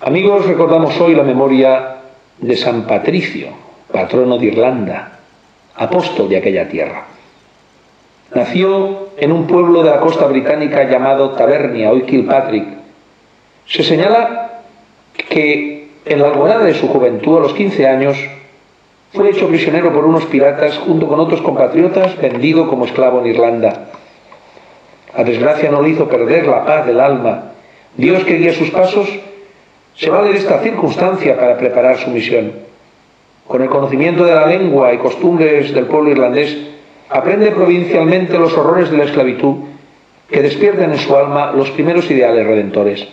Amigos, recordamos hoy la memoria de San Patricio, patrono de Irlanda, apóstol de aquella tierra. Nació en un pueblo de la costa británica llamado Tavernia, hoy Kilpatrick. Se señala que en la alborada de su juventud, a los 15 años, fue hecho prisionero por unos piratas junto con otros compatriotas, vendido como esclavo en Irlanda. La desgracia no le hizo perder la paz del alma. Dios que guía sus pasos se vale de esta circunstancia para preparar su misión. Con el conocimiento de la lengua y costumbres del pueblo irlandés, aprende provincialmente los horrores de la esclavitud que despiertan en su alma los primeros ideales redentores.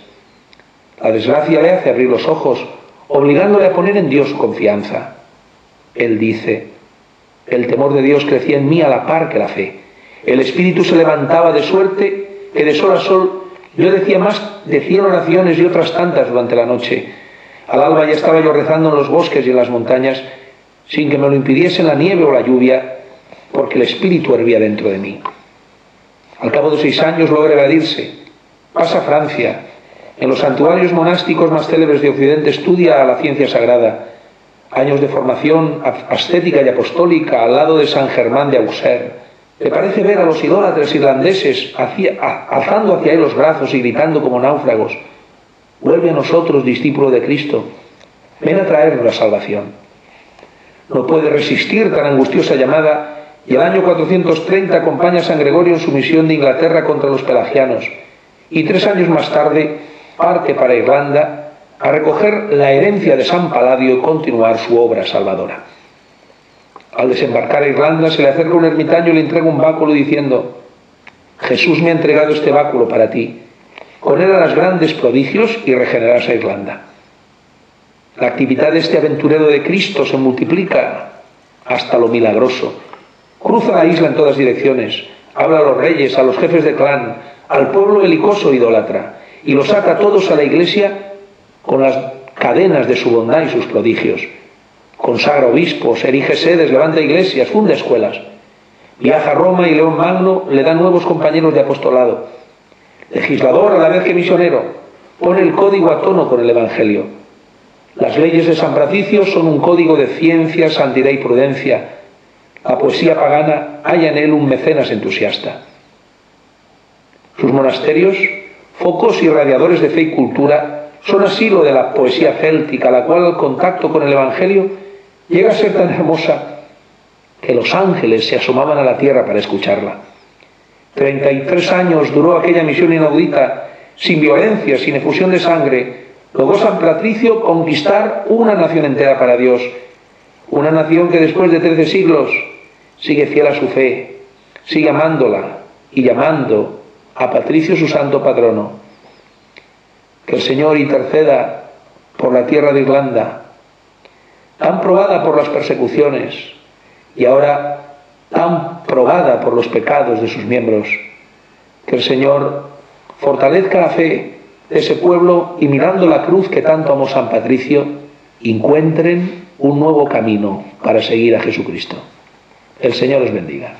La desgracia le hace abrir los ojos, obligándole a poner en Dios su confianza. Él dice, el temor de Dios crecía en mí a la par que la fe. El espíritu se levantaba de suerte que de sol a sol yo decía más de oraciones y otras tantas durante la noche. Al alba ya estaba yo rezando en los bosques y en las montañas, sin que me lo impidiesen la nieve o la lluvia, porque el espíritu hervía dentro de mí. Al cabo de seis años logra evadirse. Pasa a Francia. En los santuarios monásticos más célebres de Occidente estudia la ciencia sagrada. Años de formación ascética y apostólica al lado de San Germán de Auxerre le parece ver a los idólatras irlandeses alzando hacia él los brazos y gritando como náufragos, vuelve a nosotros, discípulo de Cristo, ven a traernos la salvación. No puede resistir tan angustiosa llamada y el año 430 acompaña a San Gregorio en su misión de Inglaterra contra los pelagianos y tres años más tarde parte para Irlanda a recoger la herencia de San Paladio y continuar su obra salvadora. Al desembarcar a Irlanda se le acerca un ermitaño y le entrega un báculo diciendo, Jesús me ha entregado este báculo para ti. Con él harás grandes prodigios y regenerarás a Irlanda. La actividad de este aventurero de Cristo se multiplica hasta lo milagroso. Cruza la isla en todas direcciones, habla a los reyes, a los jefes de clan, al pueblo belicoso idólatra, y los saca todos a la iglesia con las cadenas de su bondad y sus prodigios consagra obispos, erige sedes, levanta iglesias, funda escuelas. Viaja a Roma y León Magno le da nuevos compañeros de apostolado. Legislador a la vez que misionero, pone el código a tono con el Evangelio. Las leyes de San Patricio son un código de ciencia, santidad y prudencia. La poesía pagana halla en él un mecenas entusiasta. Sus monasterios, focos y radiadores de fe y cultura, son asilo de la poesía céltica, la cual al contacto con el Evangelio llega a ser tan hermosa que los ángeles se asomaban a la tierra para escucharla. 33 años duró aquella misión inaudita, sin violencia, sin efusión de sangre. Logró San Patricio conquistar una nación entera para Dios, una nación que después de 13 siglos sigue fiel a su fe, sigue amándola y llamando a Patricio su santo patrono. Que el Señor interceda por la tierra de Irlanda, tan probada por las persecuciones y ahora tan probada por los pecados de sus miembros. Que el Señor fortalezca la fe de ese pueblo y mirando la cruz que tanto amó San Patricio, encuentren un nuevo camino para seguir a Jesucristo. El Señor os bendiga.